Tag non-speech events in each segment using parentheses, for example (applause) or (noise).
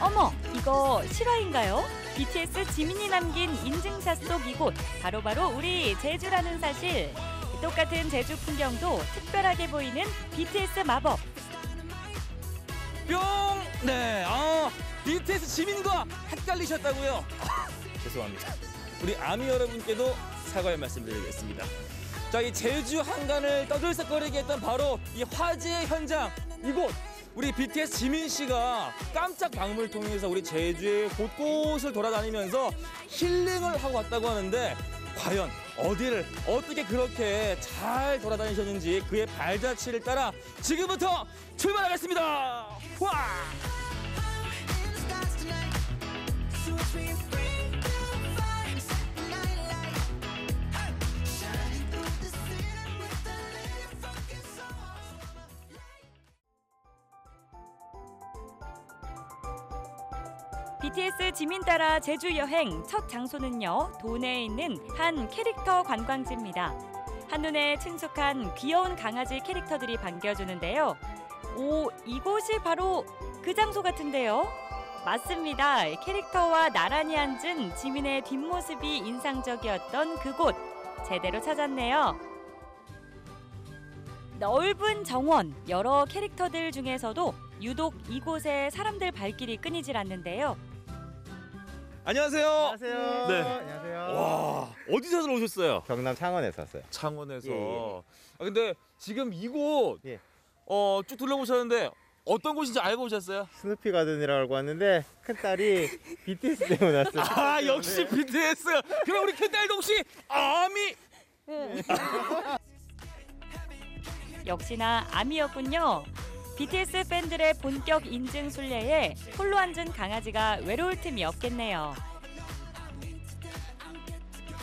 어머, 이거 실화인가요? BTS 지민이 남긴 인증샷 속 이곳 바로 바로 우리 제주라는 사실. 똑같은 제주 풍경도 특별하게 보이는 BTS 마법. 뿅! 네, 아, BTS 지민과 헷갈리셨다고요? 아, (laughs) 죄송합니다. 우리 아미 여러분께도 사과의 말씀드리겠습니다. 자, 이 제주 한간을 떠들썩거리게 했던 바로 이 화제의 현장 이곳 우리 BTS 지민 씨가 깜짝 방문을 통해서 우리 제주의 곳곳을 돌아다니면서 힐링을 하고 왔다고 하는데 과연 어디를 어떻게 그렇게 잘 돌아다니셨는지 그의 발자취를 따라 지금부터 출발하겠습니다. 와! BTS 지민 따라 제주 여행 첫 장소는요 도내에 있는 한 캐릭터 관광지입니다. 한눈에 친숙한 귀여운 강아지 캐릭터들이 반겨주는데요. 오 이곳이 바로 그 장소 같은데요. 맞습니다. 캐릭터와 나란히 앉은 지민의 뒷모습이 인상적이었던 그곳 제대로 찾았네요. 넓은 정원, 여러 캐릭터들 중에서도 유독 이곳에 사람들 발길이 끊이질 않는데요. 안녕하세요. 안녕하세요. 네. 안녕하세요. 와 어디서 오셨어요? 경남 창원에서 왔어요. 창원에서. 예, 예. 아 근데 지금 이곳 예. 어쭉 둘러보셨는데 어떤 곳인지 알고 오셨어요? 스누피 가든이라고 왔는데 큰 딸이 (laughs) BTS 때문에 왔어요. 아 역시 BTS. 그럼 우리 큰 딸도 혹시 아미? (laughs) 역시나 아미였군요. BTS 팬들의 본격 인증 순례에 홀로 앉은 강아지가 외로울 틈이 없겠네요.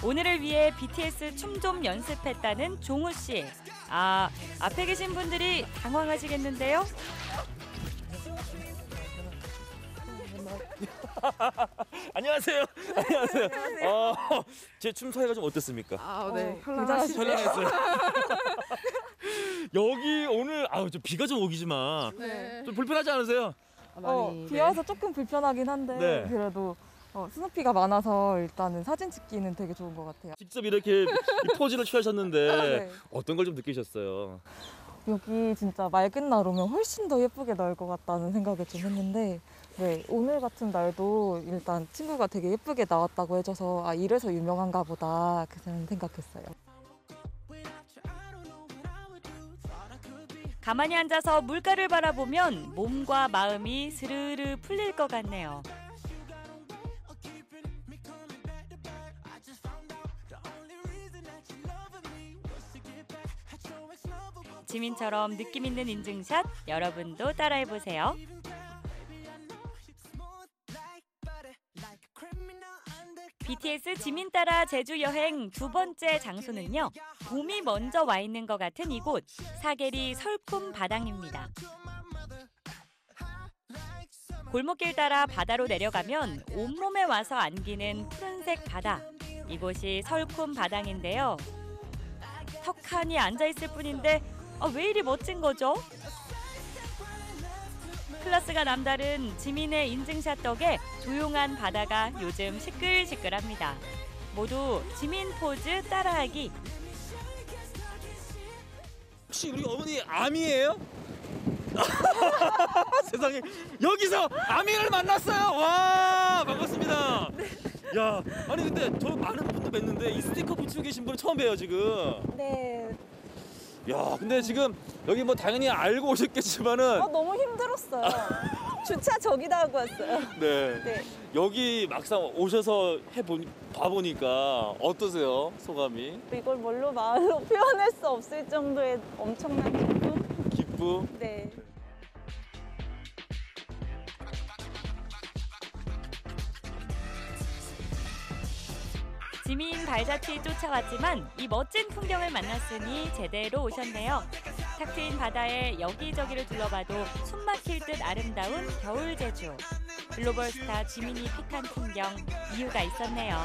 오늘을 위해 BTS 춤 좀 연습했다는 종우 씨. 아, 앞에 계신 분들이 당황하시겠는데요? (laughs) 안녕하세요. 안녕하세요. 어, 제 춤 사이가 좀 어땠습니까? 아, 네. 어, 현란하시네요. 현란했어요. (laughs) 여기 오늘 아우 좀 비가 좀 오기지만 네. 좀 불편하지 않으세요? 어, 비 와서 조금 불편하긴 한데 네. 그래도 어, 스누피가 많아서 일단은 사진 찍기는 되게 좋은 것 같아요. 직접 이렇게 이 포즈를 취하셨는데 (laughs) 네. 어떤 걸 좀 느끼셨어요? 여기 진짜 맑은 날 오면 훨씬 더 예쁘게 나올 것 같다는 생각을 좀 했는데 네, 오늘 같은 날도 일단 친구가 되게 예쁘게 나왔다고 해줘서 아 이래서 유명한가 보다 그런 생각했어요. 가만히 앉아서 물가를 바라보면 몸과 마음이 스르르 풀릴 것 같네요. 지민처럼 느낌 있는 인증샷 여러분도 따라해보세요. BTS 지민 따라 제주 여행 두 번째 장소는요. 봄이 먼저 와 있는 것 같은 이곳 사계리 설쿰 바당입니다. 골목길 따라 바다로 내려가면 온몸에 와서 안기는 푸른색 바다. 이곳이 설쿰 바당인데요. 턱하니 앉아 있을 뿐인데 아, 왜 이리 멋진 거죠? 클래스가 남다른 지민의 인증샷 덕에 조용한 바다가 요즘 시끌시끌합니다. 모두 지민 포즈 따라하기. 혹시 우리 어머니 아미예요? (laughs) 세상에 여기서 아미를 만났어요. 와 반갑습니다. 야 아니 근데 저 많은 분들 뵀는데 이 스티커 붙이고 계신 분은 처음 봬요 지금. 네, 야 근데 지금 여기 뭐 당연히 알고 오셨겠지만은 너무 힘들었어요. (laughs) 주차 저기다 하고 왔어요. 네. 네. 여기 막상 오셔서 해보 봐보니까 어떠세요 소감이? 이걸 뭘로 말로 (laughs) 표현할 수 없을 정도의 엄청난 기쁨? 기쁨? 네. 지민 발자취 쫓아왔지만 이 멋진 풍경을 만났으니 제대로 오셨네요. 탁 트인 바다에 여기저기를 둘러봐도 숨막힐 듯 아름다운 겨울 제주. 글로벌 스타 지민이 픽한 풍경 이유가 있었네요.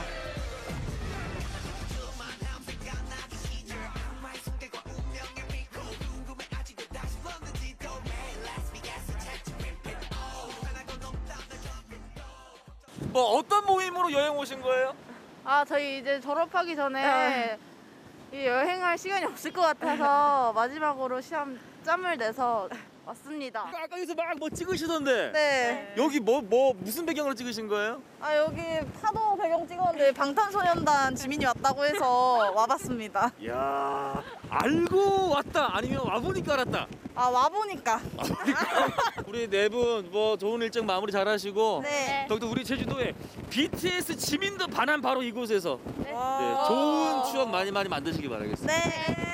뭐 어떤 모임으로 여행 오신 거예요? 아, 저희 이제 졸업하기 전에 이 여행할 시간이 없을 것 같아서 (laughs) 마지막으로 시험 짬을 내서 왔습니다. 아까 여기서 막 뭐 찍으시던데. 네. 여기 뭐 뭐 무슨 배경으로 찍으신 거예요? 아, 여기 파도 배경 찍었는데 방탄소년단 지민이 왔다고 해서 (laughs) 와봤습니다. 야 알고 왔다 아니면 와보니까 알았다. 아, 와보니까. 우리 네 분 뭐 좋은 일정 마무리 잘 하시고 네. 더욱더 우리 제주도에 BTS 지민도 반한 바로 이곳에서 네. 네, 좋은 추억 많이 많이 만드시기 바라겠습니다. 네.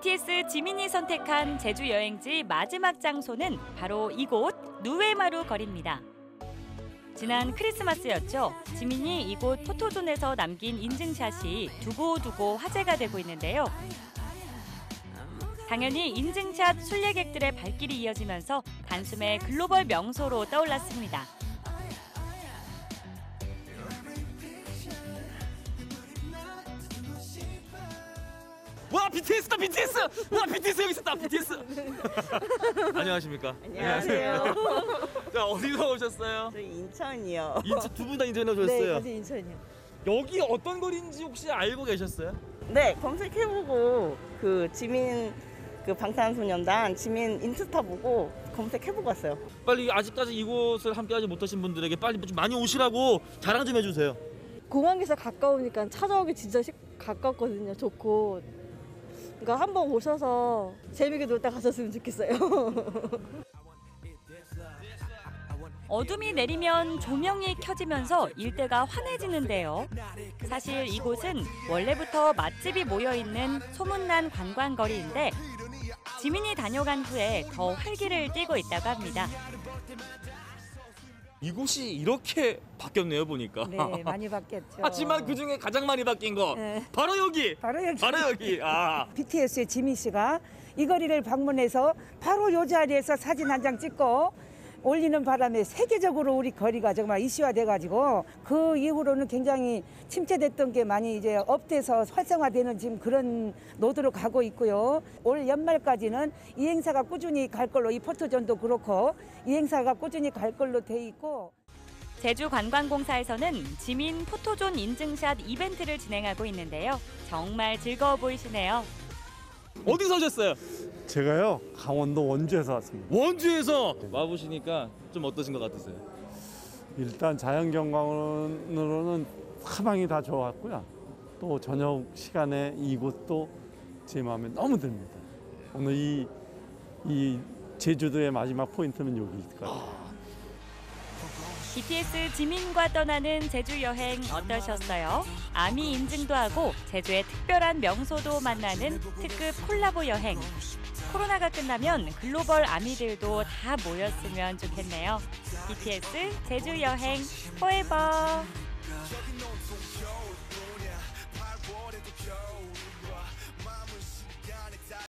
BTS 지민이 선택한 제주 여행지 마지막 장소는 바로 이곳 누에마루 거리입니다. 지난 크리스마스였죠. 지민이 이곳 포토존에서 남긴 인증샷이 두고두고 화제가 되고 있는데요. 당연히 인증샷 순례객들의 발길이 이어지면서 단숨에 글로벌 명소로 떠올랐습니다. BTS다 BTS! 와 BTS 여기 있었다 BTS! 안녕하십니까? 안녕하세요. 자 어디서 오셨어요? 저희 인천이요. 인천 두 분 다 인천에 네, 오셨어요. 같이 인천이요. 여기 어떤 거리인지 혹시 알고 계셨어요? 네, 검색해보고 그 지민 그 방탄소년단 지민 인스타 보고 검색해보고 왔어요. 빨리 아직까지 이곳을 함께하지 못하신 분들에게 빨리 좀 많이 오시라고 자랑 좀 해주세요. 공항에서 가까우니까 찾아오기 진짜 쉽, 가깝거든요. 좋고. 그러니까 한번 오셔서 재밌게 놀다 가셨으면 좋겠어요. (laughs) 어둠이 내리면 조명이 켜지면서 일대가 환해지는데요. 사실 이곳은 원래부터 맛집이 모여 있는 소문난 관광거리인데 지민이 다녀간 후에 더 활기를 띠고 있다고 합니다. 이곳이 이렇게 바뀌었네요 보니까. 네, 많이 바뀌었죠. (laughs) 하지만 그 중에 가장 많이 바뀐 거 네. 바로 여기. 바로 여기 바로 여기. 아. (laughs) BTS의 지민 씨가 이 거리를 방문해서 바로 이 자리에서 사진 한 장 찍고 올리는 바람에 세계적으로 우리 거리가 정말 이슈화돼 가지고 그 이후로는 굉장히 침체됐던 게 많이 이제 up돼서 활성화되는 지금 그런 무드로 가고 있고요. 올 연말까지는 이 행사가 꾸준히 갈 걸로 이 포토존도 그렇고 이 행사가 꾸준히 갈 걸로 돼 있고 제주관광공사에서는 지민 포토존 인증샷 이벤트를 진행하고 있는데요. 정말 즐거워 보이시네요. 어디서 오셨어요? 제가요 강원도 원주에서 왔습니다. 원주에서 와보시니까 좀 어떠신 것 같으세요? 일단 자연경관으로는 사방이 다 좋았고요. 또 저녁 시간에 이곳도 제 마음에 너무 듭니다. 오늘 이, 이 제주도의 마지막 포인트는 여기일 것 같아요. BTS 지민과 떠나는 제주 여행 어떠셨어요? 아미 인증도 하고 제주의 특별한 명소도 만나는 특급 콜라보 여행. 코로나가 끝나면 글로벌 아미들도 다 모였으면 좋겠네요. BTS 제주 여행 포에버.